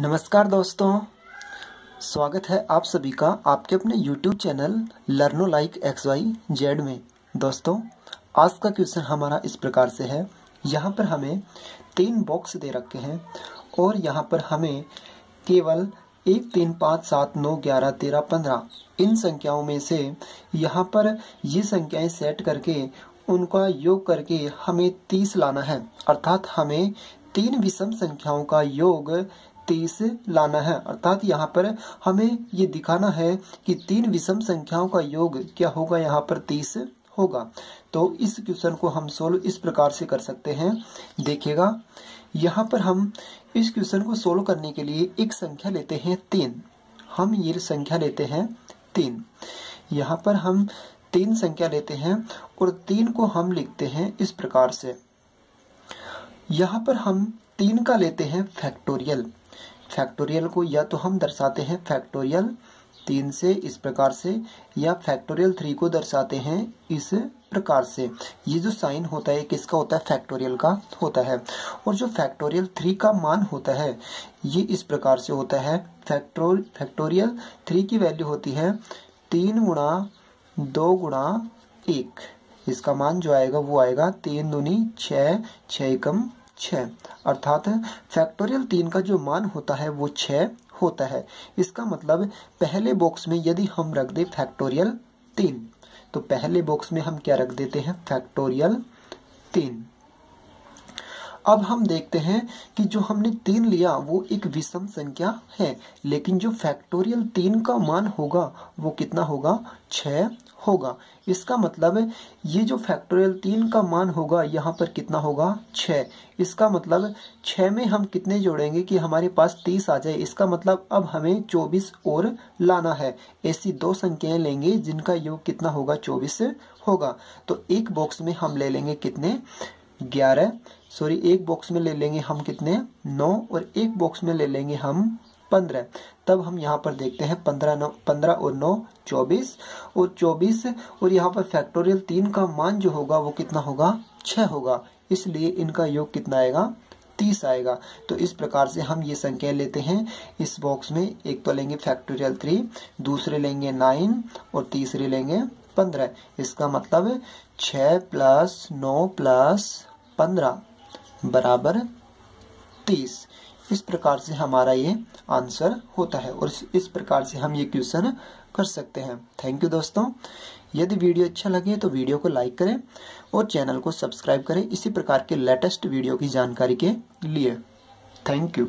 नमस्कार दोस्तों। स्वागत है आप सभी का आपके अपने YouTube channel Learno like X Y Z में। दोस्तों, आज का क्वेश्चन हमारा इस प्रकार से है। यहाँ पर हमें तीन बॉक्स दे रखे हैं और यहाँ पर हमें केवल एक तीन पाँच सात नौ ग्यारह तेरह पंद्रह इन संख्याओं में से यहाँ पर ये संख्याएँ सेट करके उनका योग करके हमें तीस लाना है। अर्थात हमें तीन विषम संख्याओं का योग तीस लाना है। अर्थात यहाँ पर हमें ये दिखाना है कि तीन विषम संख्याओं का योग क्या होगा? यहाँ पर तीस होगा। तो इस क्वेश्चन को हम सोल्व इस प्रकार से कर सकते हैं। देखिएगा, यहाँ पर हम इस क्वेश्चन को सोल्व करने के लिए एक संख्या लेते हैं तीन। हम ये संख्या लेते हैं तीन। यहाँ पर हम तीन संख्या लेते हैं और तीन को हम लिखते हैं इस प्रकार से। यहाँ पर हम तीन का लेते हैं फैक्टोरियल फैक्टोरियल को या तो हम दर्शाते हैं फैक्टोरियल तीन से इस प्रकार से, या फैक्टोरियल थ्री को दर्शाते हैं इस प्रकार से। ये जो साइन होता है किसका होता है? फैक्टोरियल का होता है। और जो फैक्टोरियल थ्री का मान होता है, ये इस प्रकार से होता है। फैक्टोर फैक्टोरियल थ्री की वैल्यू होती है तीन गुणा दो गुणा एक। इसका मान जो आएगा, वो आएगा तीन दूनी छः छ कम छ अर्थात फैक्टोरियल तीन का जो मान होता है, वो छ होता है। इसका मतलब पहले बॉक्स में यदि हम रख दे फैक्टोरियल तीन तो पहले बॉक्स में हम क्या रख देते हैं? फैक्टोरियल तीन। अब हम देखते हैं कि जो हमने तीन लिया, वो एक विषम संख्या है, लेकिन जो फैक्टोरियल तीन का मान होगा, वो कितना होगा? छ होगा। इसका मतलब है, ये जो फैक्टोरियल तीन का मान होगा, यहाँ पर कितना होगा? छ इसका मतलब छ में हम कितने जोड़ेंगे कि हमारे पास तीस आ जाए? इसका मतलब अब हमें चौबीस और लाना है। ऐसी दो संख्याएँ लेंगे, जिनका योग कितना होगा? चौबीस होगा। तो एक बॉक्स में हम ले लेंगे कितने? ग्यारह। सॉरी एक बॉक्स में ले लेंगे हम कितने? नौ और एक बॉक्स में ले लेंगे हम पंद्रह। तब हम यहाँ पर देखते हैं पंद्रह नौ पंद्रह और नौ, चौबीस। और चौबीस, और यहाँ पर फैक्टोरियल तीन का मान जो होगा वो कितना होगा? छः होगा। इसलिए इनका योग कितना आएगा? तीस आएगा। तो इस प्रकार से हम ये संख्या लेते हैं। इस बॉक्स में एक तो लेंगे फैक्टोरियल थ्री दूसरे लेंगे नाइन और तीसरे लेंगे पंद्रह। इसका मतलब छ प्लस नौ प्लस पंद्रह बराबर तीस। इस प्रकार से हमारा ये आंसर होता है और इस प्रकार से हम ये क्वेश्चन कर सकते हैं। थैंक यू दोस्तों। यदि वीडियो अच्छा लगे तो वीडियो को लाइक करें और चैनल को सब्सक्राइब करें इसी प्रकार के लेटेस्ट वीडियो की जानकारी के लिए। Thank you